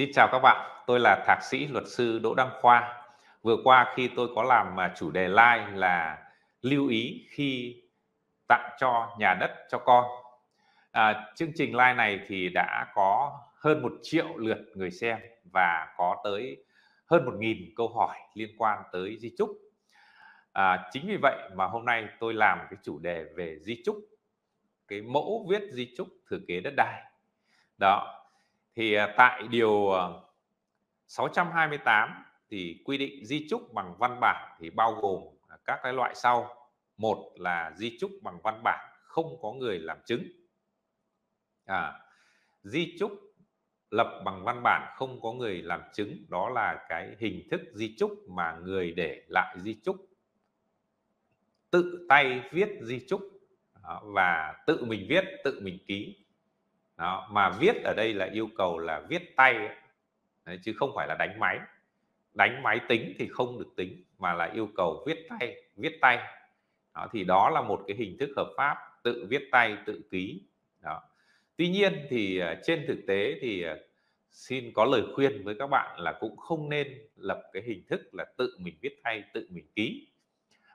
Xin chào các bạn, tôi là Thạc sĩ luật sư Đỗ Đăng Khoa. Vừa qua khi tôi có làm mà chủ đề like là lưu ý khi tặng cho nhà đất cho con. À, chương trình like này thì đã có hơn một triệu lượt người xem và có tới hơn một nghìn câu hỏi liên quan tới di chúc. À, chính vì vậy mà hôm nay tôi làm cái chủ đề về di chúc, cái mẫu viết di chúc thừa kế đất đai. Đó, thì à, tại điều ờ, 628 thì quy định di chúc bằng văn bản thì bao gồm à, các cái loại sau. Một là di chúc bằng văn bản không có người làm chứng. À, di chúc lập bằng văn bản không có người làm chứng đó là cái hình thức di chúc mà người để lại di chúc tự tay viết di chúc và tự mình viết tự mình ký đó, mà viết ở đây là yêu cầu là viết tay Đấy, chứ không phải là đánh máy. Đánh máy tính thì không được tính mà là yêu cầu viết tay viết tay. Đó, thì đó là một cái hình thức hợp pháp tự viết tay tự ký. Đó. Tuy nhiên thì à, trên thực tế thì à, xin có lời khuyên với các bạn là cũng không nên lập cái hình thức là tự mình viết tay tự mình ký.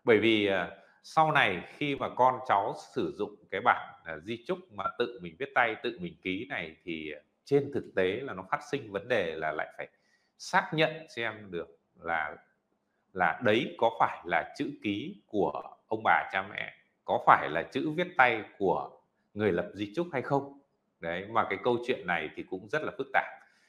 Bởi vì à, sau này khi mà con cháu sử dụng cái bản uh, di chúc mà tự mình viết tay tự mình ký này thì trên thực tế là nó phát sinh vấn đề là lại phải xác nhận xem được là là đấy có phải là chữ ký của ông bà cha mẹ có phải là chữ viết tay của người lập di chúc hay không. Đấy mà cái câu chuyện này thì cũng rất là phức tạp.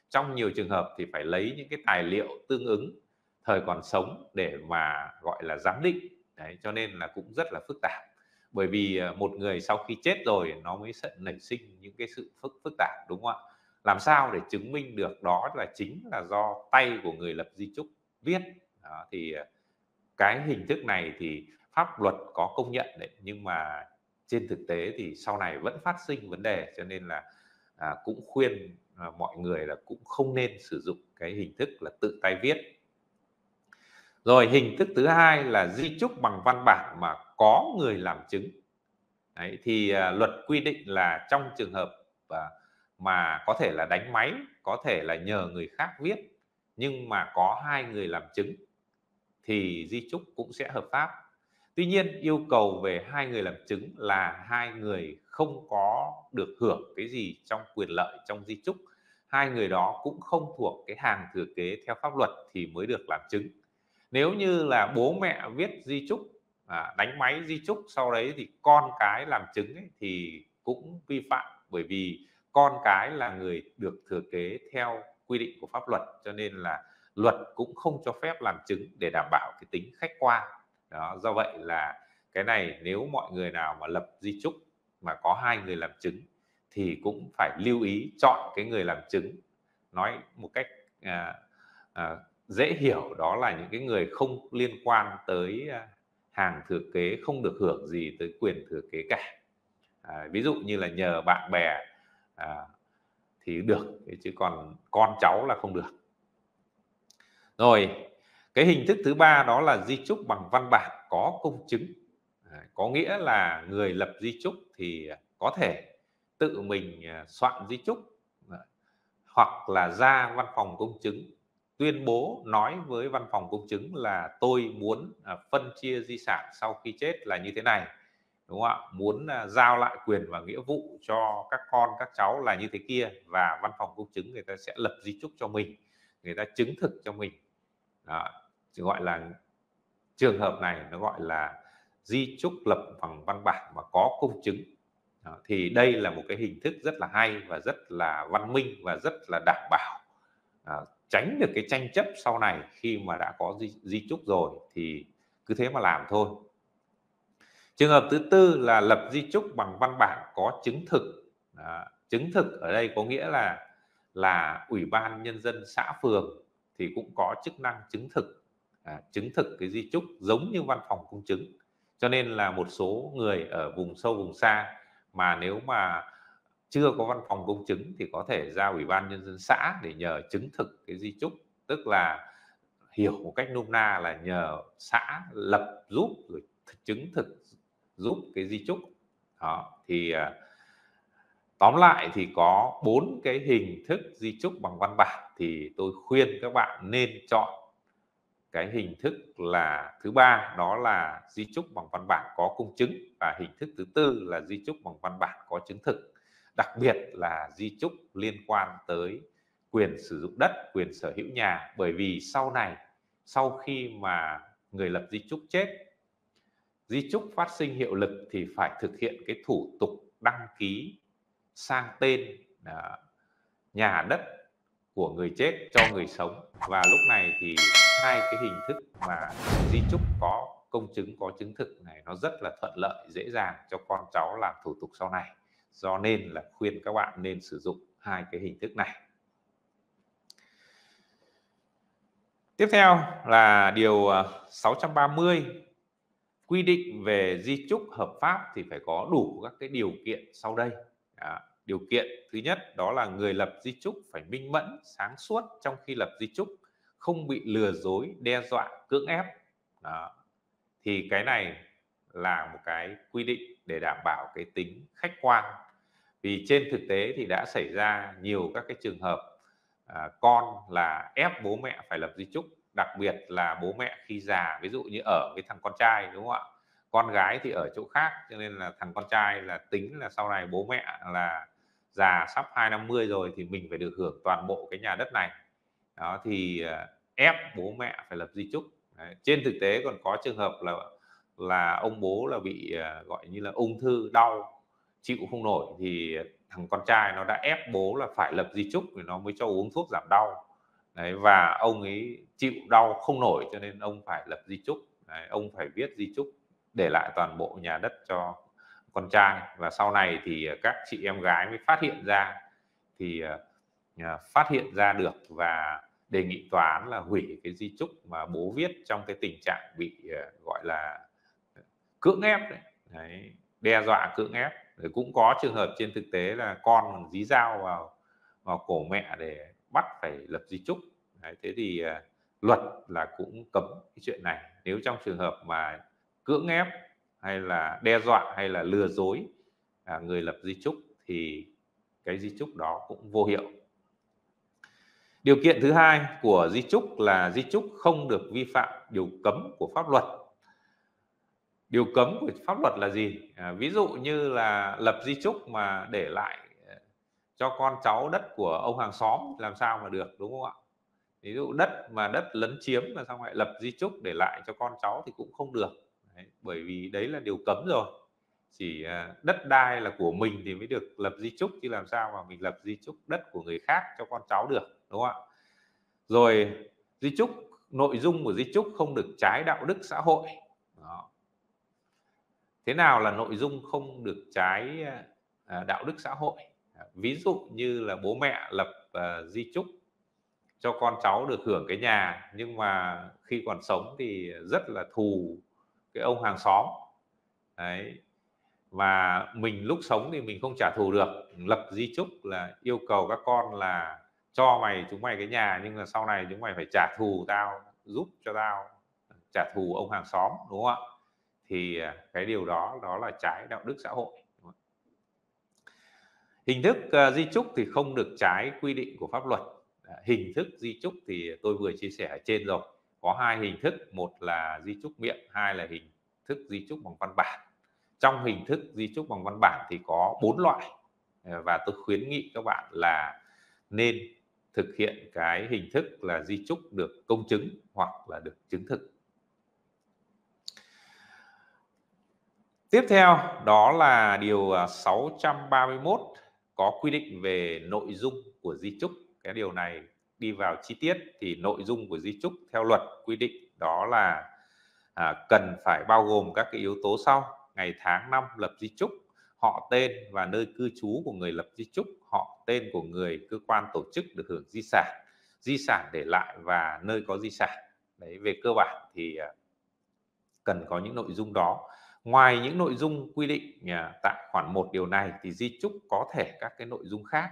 Trong nhiều trường hợp thì phải lấy những cái tài liệu tương ứng thời còn sống để mà gọi là giám định đấy cho nên là cũng rất là phức tạp. Bởi vì ờ, một người sau khi chết rồi nó mới sẽ nảy sinh những cái sự phức phức tạp đúng không ạ? Làm sao để chứng minh được đó là chính là do tay của người lập di chúc viết? Đó, thì ờ, cái hình thức này thì pháp luật có công nhận đấy nhưng mà trên thực tế thì sau này vẫn phát sinh vấn đề cho nên là à, cũng khuyên à, mọi người là cũng không nên sử dụng cái hình thức là tự tay viết rồi hình thức thứ hai là di chúc bằng văn bản mà có người làm chứng. Đấy, thì à, luật quy định là trong trường hợp à, mà có thể là đánh máy có thể là nhờ người khác viết nhưng mà có hai người làm chứng thì di chúc cũng sẽ hợp pháp. Tuy nhiên yêu cầu về hai người làm chứng là hai người không có được hưởng cái gì trong quyền lợi trong di chúc. Hai người đó cũng không thuộc cái hàng thừa kế theo pháp luật thì mới được làm chứng nếu như là bố mẹ viết di chúc à, đánh máy di chúc sau đấy thì con cái làm chứng ấy, thì cũng vi phạm. Bởi vì con cái là người được thừa kế theo quy định của pháp luật cho nên là luật cũng không cho phép làm chứng để đảm bảo cái tính khách quan. Đó do vậy là cái này nếu mọi người nào mà lập di chúc mà có hai người làm chứng thì cũng phải lưu ý chọn cái người làm chứng. Nói một cách à, à, dễ hiểu đó là những cái người không liên quan tới à, hàng thừa kế không được hưởng gì tới quyền thừa kế cả. À, ví dụ như là nhờ bạn bè à, thì được chứ còn con cháu là không được. Rồi cái hình thức thứ ba đó là di chúc bằng văn bản có công chứng. À, có nghĩa là người lập di chúc thì có thể tự mình à, soạn di chúc à, hoặc là ra văn phòng công chứng tuyên bố nói với văn phòng công chứng là tôi muốn à, phân chia di sản sau khi chết là như thế này đúng không ạ? Muốn à, giao lại quyền và nghĩa vụ cho các con các cháu là như thế kia và văn phòng công chứng người ta sẽ lập di chúc cho mình người ta chứng thực cho mình. Đó, gọi là trường hợp này nó gọi là di chúc lập bằng văn bản mà có công chứng. Đó, thì đây là một cái hình thức rất là hay và rất là văn minh và rất là đảm bảo. À, tránh được cái tranh chấp sau này khi mà đã có di, di chúc rồi thì cứ thế mà làm thôi. Trường hợp thứ tư là lập di chúc bằng văn bản có chứng thực. À, chứng thực ở đây có nghĩa là là ủy ban nhân dân xã phường thì cũng có chức năng chứng thực. À, chứng thực cái di chúc giống như văn phòng công chứng. Cho nên là một số người ở vùng sâu vùng xa mà nếu mà chưa có văn phòng công chứng thì có thể ra ủy ban nhân dân xã để nhờ chứng thực cái di chúc tức là hiểu một cách nôm na là nhờ xã lập giúp rồi chứng thực giúp cái di chúc đó, thì à, tóm lại thì có bốn cái hình thức di chúc bằng văn bản thì tôi khuyên các bạn nên chọn cái hình thức là thứ ba, đó là di chúc bằng văn bản có công chứng và hình thức thứ tư là di chúc bằng văn bản có chứng thực đặc biệt là di chúc liên quan tới quyền sử dụng đất, quyền sở hữu nhà. Bởi vì sau này, sau khi mà người lập di chúc chết, di chúc phát sinh hiệu lực thì phải thực hiện cái thủ tục đăng ký sang tên à, nhà đất của người chết cho người sống. Và lúc này thì hai cái hình thức mà di chúc có công chứng, có chứng thực này nó rất là thuận lợi, dễ dàng cho con cháu làm thủ tục sau này do nên là khuyên các bạn nên sử dụng hai cái hình thức này tiếp theo là điều à, 630 quy định về di chúc hợp pháp thì phải có đủ các cái điều kiện sau đây Đó. điều kiện thứ nhất đó là người lập di chúc phải minh mẫn, sáng suốt trong khi lập di chúc, không bị lừa dối, đe dọa, cưỡng ép Đó. thì cái này là một cái quy định để đảm bảo cái tính khách quan vì trên thực tế thì đã xảy ra nhiều các cái trường hợp à, con là ép bố mẹ phải lập di chúc đặc biệt là bố mẹ khi già ví dụ như ở với thằng con trai đúng không ạ? Con gái thì ở chỗ khác cho nên là thằng con trai là tính là sau này bố mẹ là già sắp hai năm mươi rồi thì mình phải được hưởng toàn bộ cái nhà đất này. Đó thì à, ép bố mẹ phải lập di chúc Đấy. trên thực tế còn có trường hợp là là ông bố là bị à, gọi như là ung thư đau chịu không nổi thì thằng con trai nó đã ép bố là phải lập di chúc thì nó mới cho uống thuốc giảm đau. Đấy, và ông ấy chịu đau không nổi cho nên ông phải lập di chúc. Đấy, ông phải viết di chúc để lại toàn bộ nhà đất cho con trai. Và sau này thì các chị em gái mới phát hiện ra thì ờ, ờ, phát hiện ra được và đề nghị tòa án là hủy cái di chúc mà bố viết trong cái tình trạng bị ờ, gọi là cưỡng ép đấy. đấy đe dọa cưỡng ép rồi cũng có trường hợp trên thực tế là con còn dí dao vào vào cổ mẹ để bắt phải lập di chúc. Đấy, thế thì uh, luật là cũng cấm cái chuyện này. Nếu trong trường hợp mà cưỡng ép hay là đe dọa hay là lừa dối à, người lập di chúc thì cái di chúc đó cũng vô hiệu. Điều kiện thứ hai của di chúc là di chúc không được vi phạm điều cấm của pháp luật điều cấm của pháp luật là gì? À, ví dụ như là lập di trúc mà để lại ờ, cho con cháu đất của ông hàng xóm làm sao mà được đúng không ạ? Ví dụ đất mà đất lấn chiếm là xong lại lập di trúc để lại cho con cháu thì cũng không được. Đấy, bởi vì đấy là điều cấm rồi. Chỉ ờ, đất đai là của mình thì mới được lập di trúc chứ làm sao mà mình lập di trúc đất của người khác cho con cháu được đúng không ạ? Rồi di trúc nội dung của di trúc không được trái đạo đức xã hội thế nào là nội dung không được trái à, à, đạo đức xã hội? À, ví dụ như là bố mẹ lập di chúc cho con cháu được hưởng cái nhà, nhưng mà khi còn sống thì rất là thù cái ông hàng xóm. Đấy. Và mình lúc sống thì mình không trả thù được. Lập di chúc là yêu cầu các con là cho mày, chúng mày cái nhà, nhưng mà sau này chúng mày phải trả thù tao, giúp cho tao, trả thù ông hàng xóm, đúng không ạ? Thì à, cái điều đó đó là trái đạo đức xã hội hình thức à, di chúc thì không được trái quy định của pháp luật. À, hình thức di chúc thì tôi vừa chia sẻ ở trên rồi. Có hai hình thức, một là di chúc miệng, hai là hình thức di chúc bằng văn bản. Trong hình thức di chúc bằng văn bản thì có bốn loại và tôi khuyến nghị các bạn là nên thực hiện cái hình thức là di chúc được công chứng hoặc là được chứng thực. Tiếp theo đó là điều à, 631 có quy định về nội dung của di chúc. Cái điều này đi vào chi tiết thì nội dung của di chúc theo luật quy định đó là à, cần phải bao gồm các cái yếu tố sau. Ngày tháng năm lập di chúc họ tên và nơi cư trú của người lập di chúc họ tên của người cơ quan tổ chức được hưởng di sản di sản để lại và nơi có di sản. Đấy về cơ bản thì à, cần có những nội dung đó ngoài những nội dung quy định à, tại khoản một điều này thì di chúc có thể các cái nội dung khác.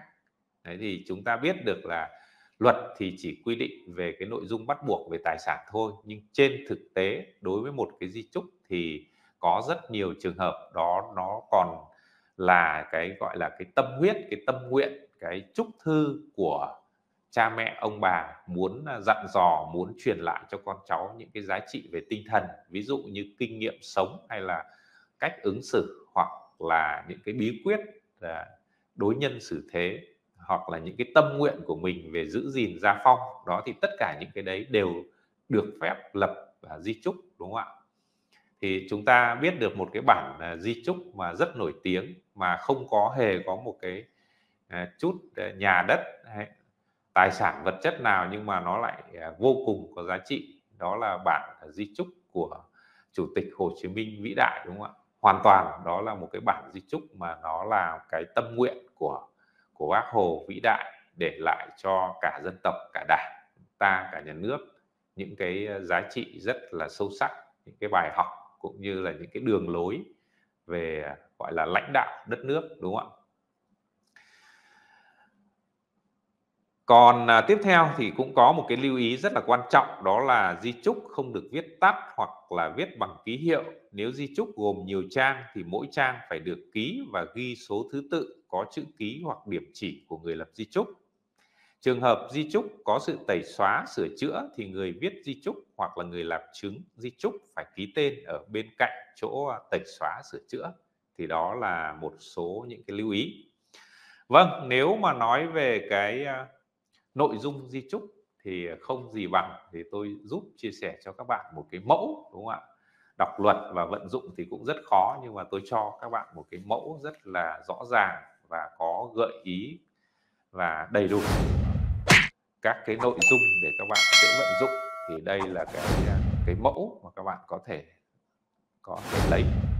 Đấy thì chúng ta biết được là luật thì chỉ quy định về cái nội dung bắt buộc về tài sản thôi, nhưng trên thực tế đối với một cái di chúc thì có rất nhiều trường hợp đó nó còn là cái, gọi là, cái tâm huyết, cái tâm nguyện, cái chúc thư của cha mẹ, ông bà muốn à, dặn dò, muốn truyền lại cho con cháu những cái giá trị về tinh thần, ví dụ như kinh nghiệm sống hay là cách ứng xử hoặc là những cái bí quyết à, đối nhân xử thế hoặc là những cái tâm nguyện của mình về giữ gìn, gia phong. Đó thì tất cả những cái đấy đều được phép lập và di chúc đúng không ạ? Thì chúng ta biết được một cái bản à, di chúc mà rất nổi tiếng mà không có hề có một cái chút nhà đất hay tài sản, vật chất nào nhưng mà nó lại à, vô cùng có giá trị. Đó là bản à, di trúc của chủ tịch Hồ Chí Minh vĩ đại, đúng không ạ? Hoàn toàn đó là một cái bản di trúc mà nó là cái tâm nguyện của của bác Hồ vĩ đại để lại cho cả dân tộc, cả đảng, ta, cả nhà nước những cái à, giá trị rất là sâu sắc, những cái bài học cũng như là những cái đường lối về gọi là lãnh đạo đất nước, đúng không ạ? Còn à, tiếp theo thì cũng có một cái lưu ý rất là quan trọng đó là di chúc không được viết tắt hoặc là viết bằng ký hiệu. Nếu di chúc gồm nhiều trang thì mỗi trang phải được ký và ghi số thứ tự có chữ ký hoặc điểm chỉ của người lập di chúc. Trường hợp di chúc có sự tẩy xóa sửa chữa thì người viết di chúc hoặc là người làm chứng di chúc phải ký tên ở bên cạnh chỗ à, tẩy xóa sửa chữa. Thì đó là một số những cái lưu ý. Vâng nếu mà nói về cái à, nội dung di trúc thì không gì bằng thì tôi giúp chia sẻ cho các bạn một cái mẫu, đúng không ạ? Đọc luật và vận dụng thì cũng rất khó, nhưng mà tôi cho các bạn một cái mẫu rất là rõ ràng và có gợi ý và đầy đủ. Các cái nội dung để các bạn dễ vận dụng thì đây là cái à, cái mẫu mà các bạn có thể có thể lấy.